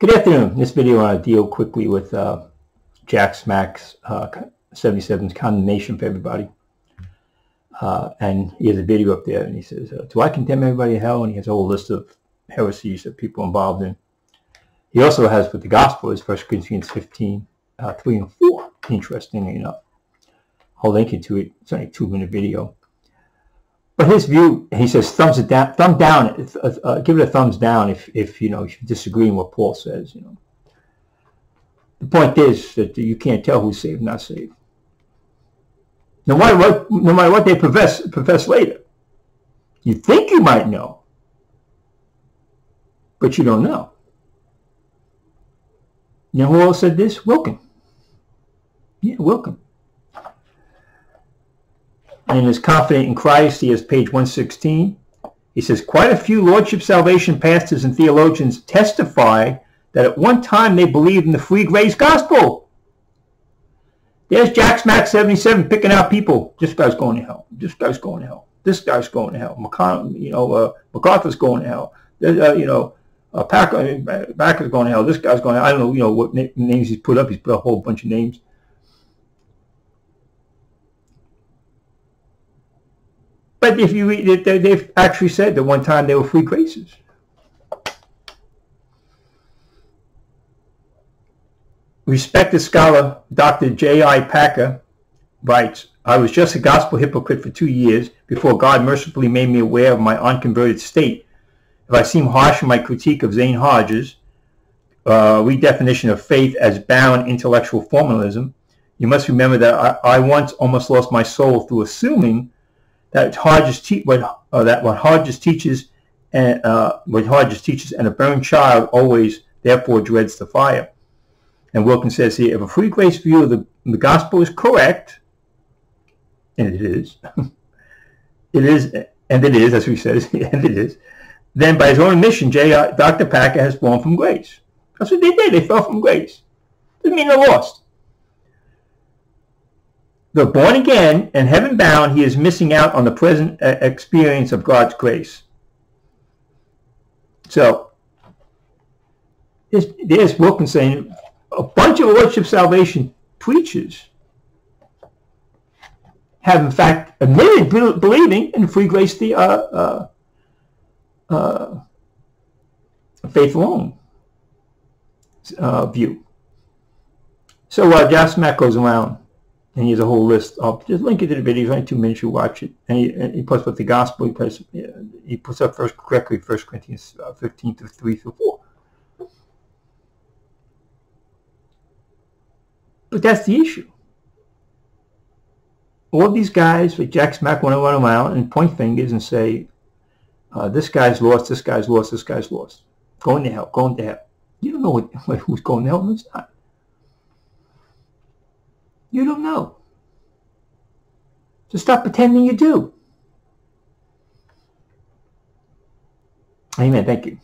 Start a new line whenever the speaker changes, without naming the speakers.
Good afternoon. This video I want to deal quickly with uh, Jack Smack's uh, 77's condemnation for everybody. Uh, and he has a video up there and he says, uh, do I condemn everybody to hell? And he has a whole list of heresies that people involved in. He also has with the gospel is 1 Corinthians 15, uh, 3 and 4, interestingly enough. I'll link you to it. It's only a two minute video. But his view, he says, thumbs it down, thumb down, uh, give it a thumbs down if, if you know, if you disagree with what Paul says, you know. The point is that you can't tell who's saved, not saved. No matter what, no matter what they profess, profess later. You think you might know, but you don't know. You know who else said this? Wilkin. Yeah, Wilkin and is confident in Christ. He has page 116. He says, quite a few Lordship Salvation pastors and theologians testify that at one time they believed in the free grace gospel. There's Jack Smack 77 picking out people. This guy's going to hell. This guy's going to hell. This guy's going to hell. McCon- you know, uh, MacArthur's going to hell. Uh, you know, uh, Packer, Packer's going to hell. This guy's going to I don't know, you know, what names he's put up. He's put a whole bunch of names. But if you read it, they've actually said that one time they were free graces. Respected scholar Dr. J.I. Packer writes, I was just a gospel hypocrite for two years before God mercifully made me aware of my unconverted state. If I seem harsh in my critique of Zane Hodges' uh, redefinition of faith as bound intellectual formalism, you must remember that I, I once almost lost my soul through assuming that Hodges what uh, that what Hodges teaches and uh, what Hodges teaches, and a burned child always therefore dreads the fire. And Wilkins says here, if a free grace view of the, the gospel is correct, and it is, it is, and it is, as we said, and it is, then by his own admission, J. Dr. Packer has fallen from grace. That's what they did. They fell from grace. Doesn't mean they're lost. Though born again and heaven bound, he is missing out on the present uh, experience of God's grace. So, there's, there's Wilkins saying a bunch of Lordship Salvation preachers have in fact admitted believing in free grace the uh, uh, uh, faith alone uh, view. So uh, Josh goes around and he has a whole list of just link it to the video. It's only two minutes. You watch it, and he, and he puts up the gospel. He puts he puts up first correctly First Corinthians uh, fifteen to three through four. But that's the issue. All these guys, like Jack Smack, want to run around and point fingers and say, uh, "This guy's lost. This guy's lost. This guy's lost. Going to hell. Going to hell." You don't know what, who's going to hell and who's not. You don't know. So stop pretending you do. Amen. Thank you.